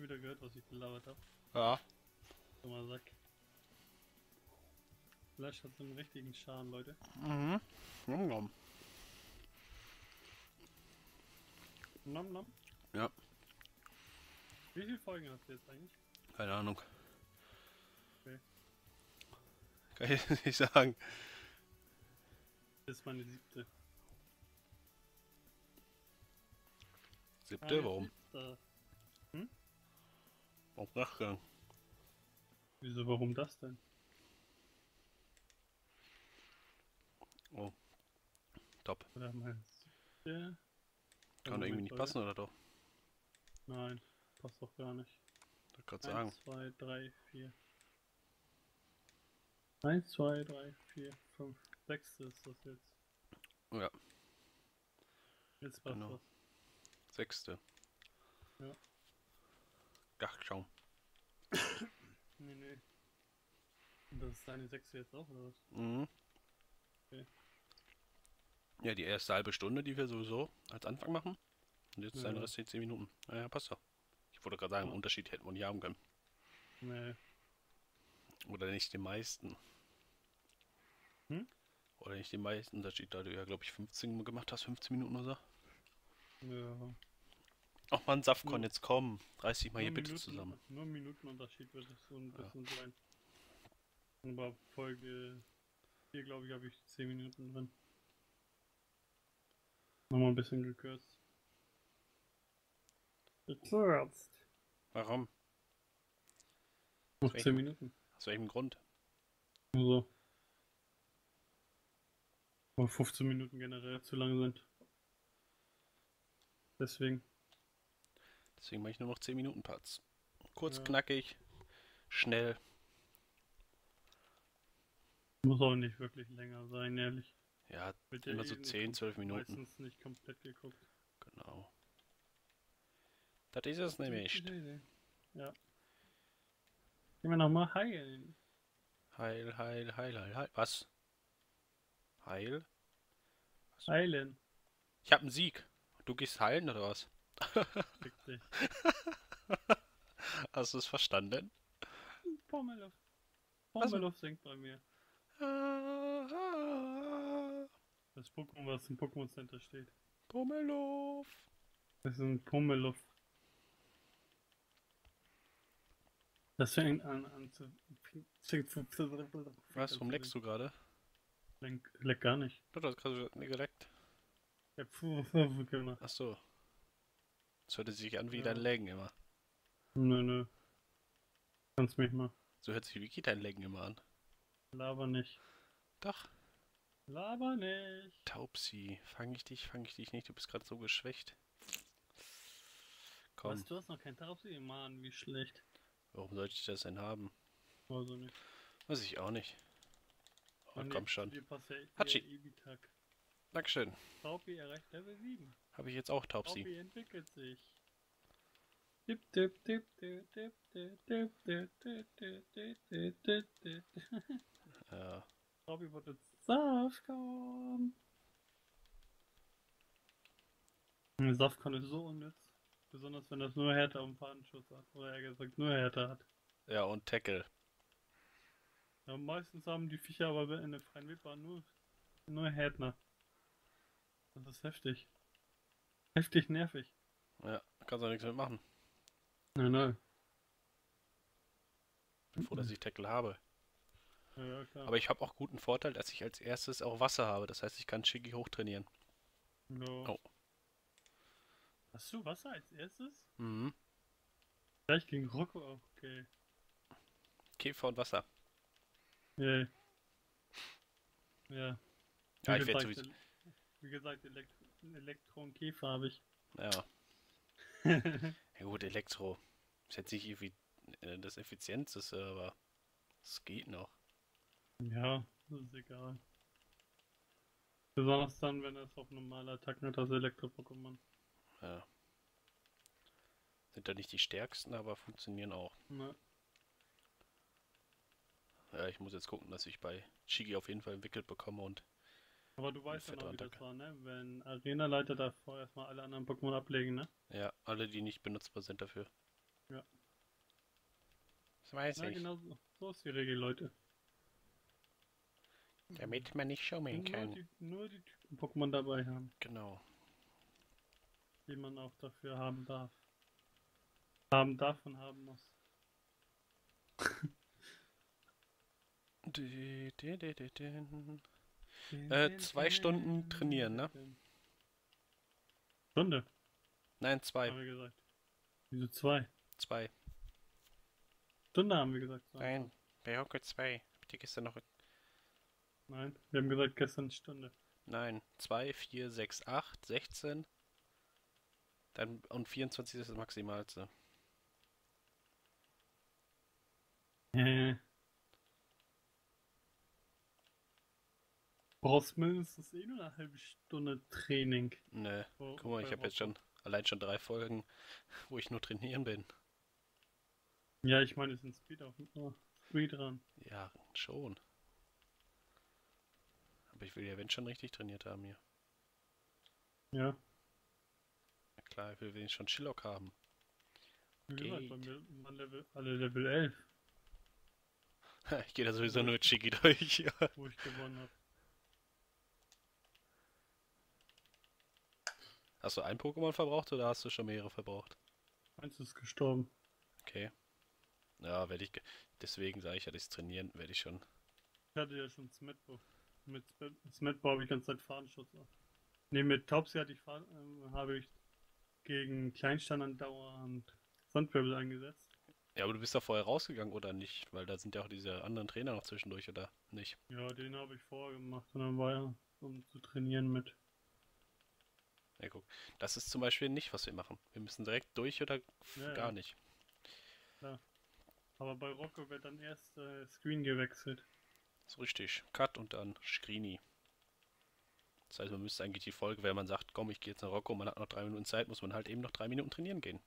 schon wieder gehört, was ich gelabert habe? Ja. Dummer Sack. Flash hat so einen richtigen Schaden, Leute. Mhm. Nom, nom. Nom nom. Ja, Wie viele Folgen hast du jetzt eigentlich? keine Ahnung. Okay. Kann ich nicht sagen. Das ist meine siebte. Siebte, Ah, warum? siebte. Warum Nachgang? Wieso, warum das denn? Oh. Top. Oder meine siebte? Kann irgendwie nicht passen, oder doch? Nein, passt doch gar nicht. Ich gerade sagen. 1, 2, 3, 4. 1, 2, 3, 4, 5. Sechste ist das jetzt. Ja, Jetzt passt Genau. das. sechste. Ja. Ach, schau. Nee, nee. Und das ist deine sechste jetzt auch, oder was? Mhm. Okay. Ja, die erste halbe Stunde, die wir sowieso als Anfang machen. Und jetzt Ja. dann Rest die 10 Minuten. Naja, passt doch. Ich wollte gerade sagen, einen Ja. Unterschied hätten wir nicht haben können. Nee. Oder nicht den meisten. Hm? Oder nicht den meisten Unterschied, da du ja, glaube ich, 15 gemacht hast, 15 Minuten oder so. Ja. Ach man, Safcon, Nur- jetzt komm. Reiß dich mal hier Nur bitte Minuten- zusammen. Nur einen Minutenunterschied wird es so ein Ja. bisschen sein. Aber Folge hier, glaube ich, habe ich 10 Minuten drin. Nochmal ein bisschen gekürzt. Gekürzt. Warum? Noch welchem- 10 Minuten. Aus welchem Grund? Also. Aber 15 Minuten generell zu lang sind. Deswegen. Deswegen mache ich nur noch 10 Minuten Parts. Kurz, Ja. knackig, schnell. Muss auch nicht wirklich länger sein, ehrlich. Ja, ja immer so nicht 10, kom- 12 Minuten. Meistens nicht komplett geguckt. Genau. Das ist es nämlich. Ja. Gehen wir nochmal heilen. Heil, heil, heil, heil, heil. Was? Heil? Heilen. Ich hab einen Sieg. Du gehst heilen oder was? Fick dich. Hast du es verstanden? Pommeluff. Was? Pommeluff singt bei mir. Das Pokémon, was im Pokémon Center steht. Pummeluff. Das ist ein Pommeluff. Das fängt an, an zu. Was? Warum leckst du gerade? Leck, leck gar nicht. Du hast gerade geleckt. Pfuh, pfuh, genau. Ach so. Das hört sich an wie Ja. dein Legen immer. Nö, nö. Kannst mich mal. So hört sich wie dein Legen immer an. Laber nicht. Doch. Laber nicht. Taubsi, fang ich dich, fang ich dich nicht, du bist gerade so geschwächt. Komm, Was, du hast noch kein Taubsi? Mann, wie schlecht. warum sollte ich das denn haben? Also nicht. Weiß ich auch nicht. Oh, komm schon. Hatschi. Dankeschön. Taubi erreicht Level 7. Habe ich jetzt auch Taubsi. Taubsi entwickelt sich. Ja. Taubsi wird jetzt Safkan. Safkan ist so unnütz. Besonders wenn das nur Härter und Fadenschutz hat. Oder eher gesagt, nur Härter hat. Ja, und Tackle. Ja, meistens haben die Viecher aber in der freien Wildbahn nur, nur Härtner. Das ist heftig. Heftig nervig. Ja, kannst du nichts mitmachen. Nein, nein. Bin froh, dass ich Tackle habe. Ja, klar. Aber ich habe auch guten Vorteil, dass ich als erstes auch Wasser habe. Das heißt, ich kann Shiggy hochtrainieren. Ja. Oh. Hast du Wasser als erstes? Mhm. Gleich gegen Rocco auch, okay. Käfer und Wasser. Yeah. Ja. Ja, Wie ich werde gesagt, sowieso. Wie gesagt, Elekt Elektro und Käfer habe ich. Ja. ja, gut, Elektro. Ist jetzt nicht irgendwie äh, das Effizienteste, aber es geht noch. ja, das ist egal. Besonders dann, wenn es auf normale Attacken hat, das Elektro-Pokémon. Ja. Sind da nicht die stärksten, aber funktionieren auch. Ne? Ja, ich muss jetzt gucken, dass ich bei Shigi auf jeden Fall entwickelt bekomme und Aber du weißt ja noch, wie das war, ne? Wenn Arena-Leiter davor erstmal alle anderen Pokémon ablegen, ne? ja, alle, die nicht benutzbar sind dafür. Ja. Das weiß Ja, ich. genau so. So ist die Regel, Leute. Damit man nicht schummeln Nur kann. die, nur die Typen Pokémon dabei haben, Genau. die man auch dafür haben darf. Haben darf und haben muss. Äh, zwei Stunden trainieren, ne? Stunde, Nein, zwei. haben wir gesagt. Wieso zwei? Zwei. Stunde haben wir gesagt. Nein, bei Hocke zwei. Hab ich dir gestern noch. Nein, wir haben gesagt gestern Stunde. Nein, zwei, vier, sechs, acht, 16. Dann und 24 ist das Maximalste. Äh. Brauchst mindestens eh nur eine halbe Stunde Training. Ne, Oh, guck mal, ich habe jetzt schon allein schon drei Folgen, wo ich nur trainieren bin. Ja, ich meine, es sind Speed auf oh, Speed dran. Ja, schon. Aber ich will ja, wenn schon richtig trainiert haben hier. Ja, Na klar, ich will wenigstens schon Shillock haben. mir waren Level, alle Level 11, ich gehe da sowieso nur Chigi durch. Ja. wo ich gewonnen habe. Hast du ein Pokémon verbraucht oder hast du schon mehrere verbraucht? Eins ist gestorben. Okay. Ja, werde ich. ge- Deswegen sage ich ja, das Trainieren werde ich schon. Ich hatte ja schon Smetbo. Mit Smet- Smetbo habe ich ganze Zeit Fadenschutz. Ne, mit Taubsi hatte ich Faden, ähm, habe ich gegen Kleinstein andauernd Sandwirbel eingesetzt. Ja, aber du bist da vorher rausgegangen oder nicht? Weil da sind ja auch diese anderen Trainer noch zwischendurch, oder nicht? Ja, den habe ich vorher gemacht und dann war ja, um zu trainieren mit. Ja, guck. Das ist zum Beispiel nicht, was wir machen. Wir müssen direkt durch oder Ja, gar ja. nicht. Aber bei Rocco wird dann erst äh, Screen gewechselt. So richtig. Cut und dann Screeny. Das heißt, man müsste eigentlich die Folge, wenn man sagt, komm, ich gehe jetzt nach Rocco, man hat noch drei Minuten Zeit, muss man halt eben noch drei Minuten trainieren gehen.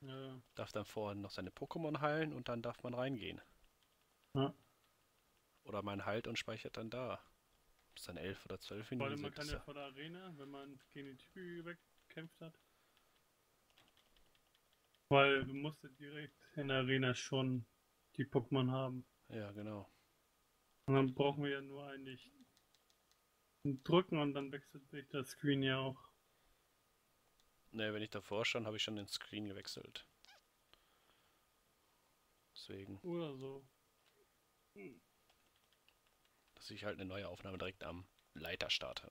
Ja, Darf dann vorher noch seine Pokémon heilen und dann darf man reingehen. Ja. Oder man heilt und speichert dann da. Bis dann elf oder zwölf vor Minuten allem man kann ist ja vor der Arena, wenn man gegen die Typen weggekämpft hat. Weil du musst direkt in der Arena schon die Pokémon haben. ja, genau. Und dann brauchen wir ja nur eigentlich drücken und dann wechselt sich das Screen ja auch. Ne, wenn ich davor schon, habe ich schon den Screen gewechselt. Deswegen, Oder so. Dass ich halt eine neue Aufnahme direkt am Leiter starte.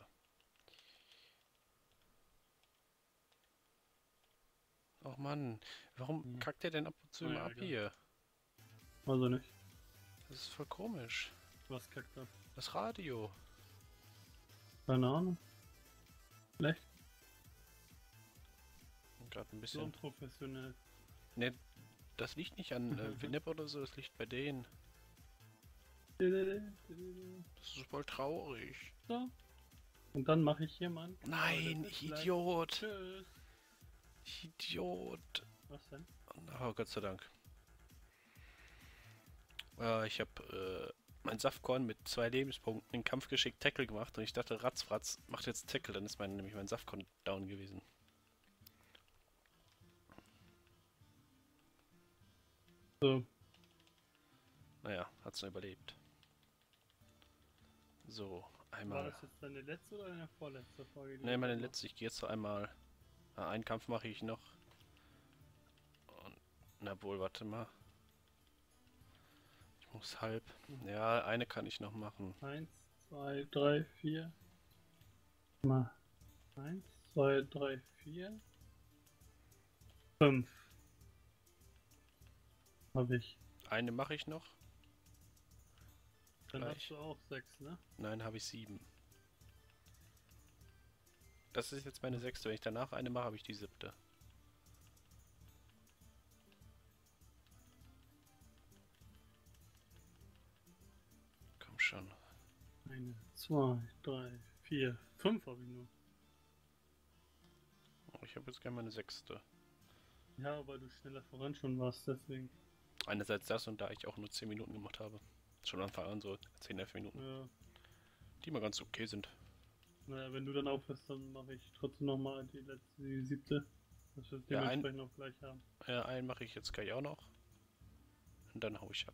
Och Mann, warum Hm. kackt der denn ab und zu Na immer ab hier? Also nicht. Das ist voll komisch. Was kackt ab? Das Radio. Keine Ahnung. Vielleicht Gerade ein so bisschen. professionell. Ne, das liegt nicht an äh, Winnip oder so, das liegt bei denen. Das ist voll traurig. So. Und dann mache ich hier mal ein Nein, Live- Idiot. Tschüss. Idiot. Was denn? Oh, Gott sei Dank. Äh, ich habe äh, mein Saftkorn mit zwei Lebenspunkten in Kampf geschickt Tackle gemacht und ich dachte, ratzfratz, macht jetzt Tackle, dann ist mein, nämlich mein Saftkorn down gewesen. So. Naja, hat's noch überlebt. So, War einmal. das jetzt deine letzte oder deine vorletzte Folge? Ne, meine letzte. Ich gehe jetzt einmal. Ah, einen Kampf mache ich noch. Und, na wohl, warte mal. Ich muss halb. Ja, eine kann ich noch machen. Eins, zwei, drei, vier. Mal. Eins, zwei, drei, vier. Fünf. Habe ich. Eine mache ich noch. Dann Gleich. hast du auch sechs, ne? Nein, habe ich sieben. Das ist jetzt meine sechste. Wenn ich danach eine mache, habe ich die siebte. Komm schon. Eine, zwei, drei, vier, fünf habe ich nur. Oh, ich habe jetzt gerne meine sechste. Ja, weil du schneller voran schon warst, deswegen. Einerseits das und da ich auch nur 10 Minuten gemacht habe. Schon Anfang an so 10, 11 Minuten. Ja. Die mal ganz okay sind. Naja, wenn du dann aufhörst, dann mache ich trotzdem nochmal die letzte, die siebte. Dass wir es Ja, ein- auch gleich haben. Ja, einen mache ich jetzt gleich auch noch. Und dann hau ich ab.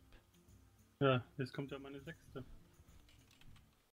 Ja, jetzt kommt ja meine sechste.